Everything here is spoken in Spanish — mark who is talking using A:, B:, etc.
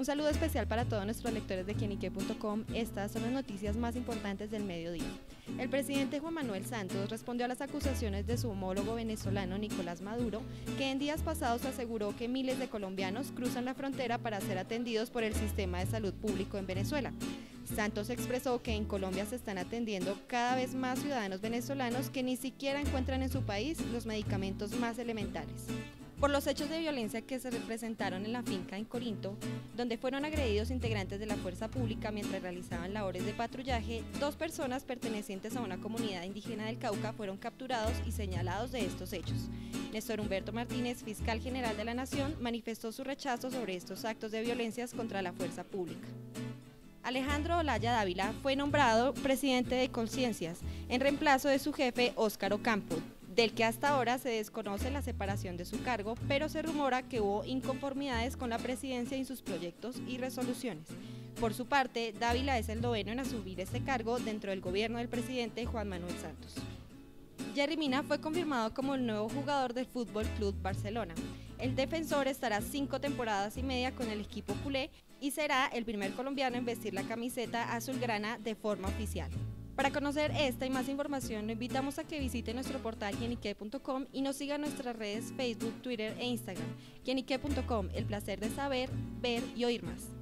A: Un saludo especial para todos nuestros lectores de quienique.com. Estas son las noticias más importantes del mediodía. El presidente Juan Manuel Santos respondió a las acusaciones de su homólogo venezolano Nicolás Maduro, que en días pasados aseguró que miles de colombianos cruzan la frontera para ser atendidos por el sistema de salud público en Venezuela. Santos expresó que en Colombia se están atendiendo cada vez más ciudadanos venezolanos que ni siquiera encuentran en su país los medicamentos más elementales por los hechos de violencia que se representaron en la finca en Corinto, donde fueron agredidos integrantes de la fuerza pública mientras realizaban labores de patrullaje, dos personas pertenecientes a una comunidad indígena del Cauca fueron capturados y señalados de estos hechos. Néstor Humberto Martínez, fiscal general de la Nación, manifestó su rechazo sobre estos actos de violencia contra la fuerza pública. Alejandro Olaya Dávila fue nombrado presidente de Conciencias en reemplazo de su jefe Óscar Ocampo, del que hasta ahora se desconoce la separación de su cargo, pero se rumora que hubo inconformidades con la presidencia en sus proyectos y resoluciones. Por su parte, Dávila es el noveno en asumir este cargo dentro del gobierno del presidente Juan Manuel Santos. Jerry Mina fue confirmado como el nuevo jugador del Fútbol Club Barcelona. El defensor estará cinco temporadas y media con el equipo culé y será el primer colombiano en vestir la camiseta azulgrana de forma oficial. Para conocer esta y más información, lo invitamos a que visite nuestro portal quienique.com y nos siga en nuestras redes Facebook, Twitter e Instagram. Quienique.com, el placer de saber, ver y oír más.